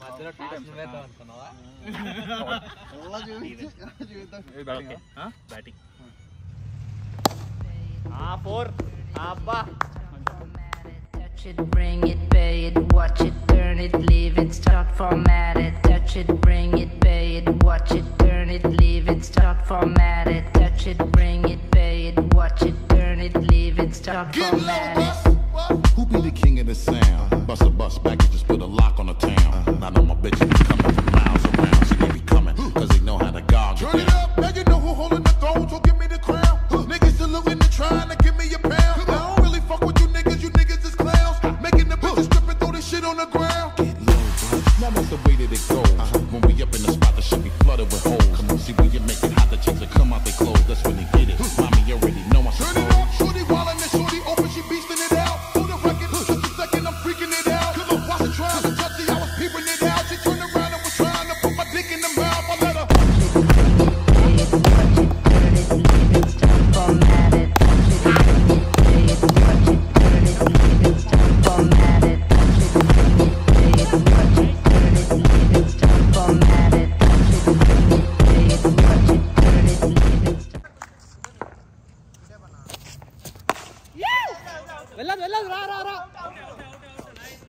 మధ్యలో టాస్ వేద్దాం అనుకున్నావా ఎలా చూపించు ఎలా చూపిద్దాం బ్యాటింగ్ ఫోర్ అబ్బా Touch it, bring it, pay it, watch it, turn it, leave it, start formatted. Touch it, bring it, pay it, watch it, turn it, leave it, start formatted. Touch it, bring it, pay it, watch it, turn it, leave it, start formatted. Who be the king of the sound? coming from miles around. They be coming, cause they know how to. Turn it up, now you know who holding the so give me the crown. Niggas and trying to give me a pound. I don't really fuck with you niggas, you niggas is clowns. Making the bitches strip and throw this shit on the ground. Get low, bro. Now that's the way that it goes. Uh -huh. When we up in the spot, the shit be flooded with holes. Come on, see when you make it hot, the chicks will come out their clothes. That's when they get it. Mommy, you're بلاد بلاد را را را